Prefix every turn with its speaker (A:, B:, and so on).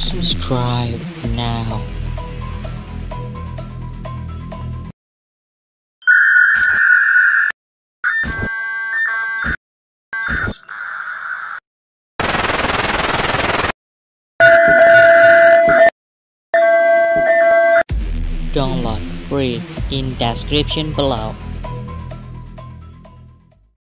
A: Subscribe now. Download free in description below.